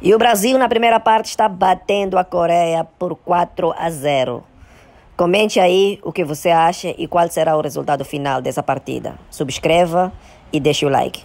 E o Brasil, na primeira parte, está batendo a Coreia por 4 a 0. Comente aí o que você acha e qual será o resultado final dessa partida. Subscreva e deixe o like.